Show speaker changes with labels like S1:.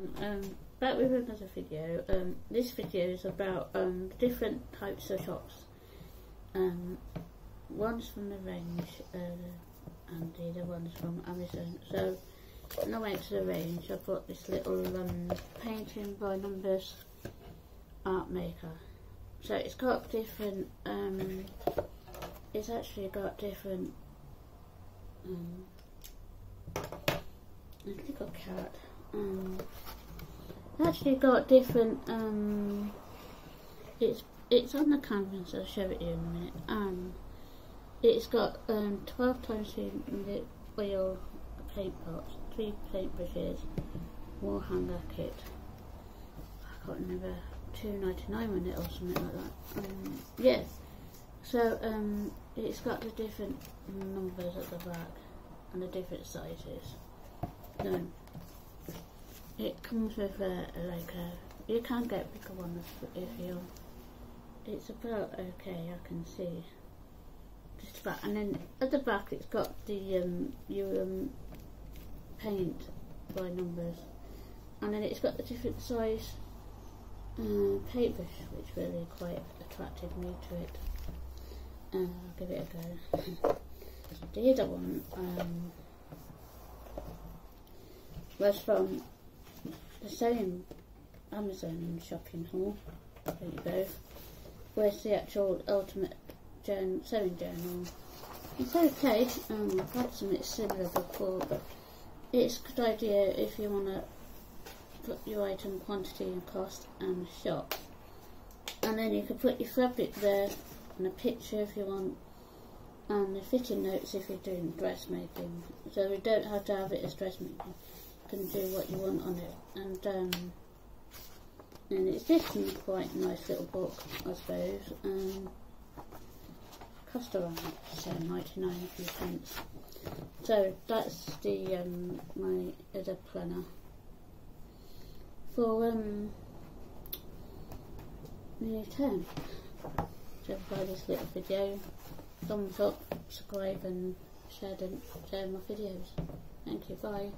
S1: everyone, um, back with another video. Um, this video is about um, different types of shops. Um, one's from the range uh, and the other one's from Amazon. So when I went to the range I bought this little um, painting by numbers art maker. So it's got different, um, it's actually got different, um, I think I've cat. Um, actually got different. Um, it's it's on the canvas. I'll show it to you in a minute. Um, it's got um, 12 times the wheel paint pots, three paint brushes, wall hanger kit. I can't remember, two ninety nine it or something like that. Um, yeah. So um, it's got the different numbers at the back and the different sizes. No, it comes with a, like a, you can't get bigger ones if you, it's about okay, I can see. Just about, and then at the back it's got the, um, your um, paint by numbers. And then it's got the different size uh, paintbrush, which really quite attracted me to it. Uh, I'll give it a go. the other one, um, was from the same Amazon shopping haul. There you go. Where's the actual ultimate journal, sewing journal? It's okay. Um, I've had something similar before, but it's a good idea if you want to put your item quantity and cost and shop. And then you can put your fabric there and a picture if you want and the fitting notes if you're doing dressmaking. So we don't have to have it as dressmaking can do what you want on it. And um, and it's just a quite nice little book, I suppose. Um, cost around nine a few pence. So that's the um, my other planner for um the term. So by this little video, thumbs up, subscribe and share, share my videos. Thank you, bye.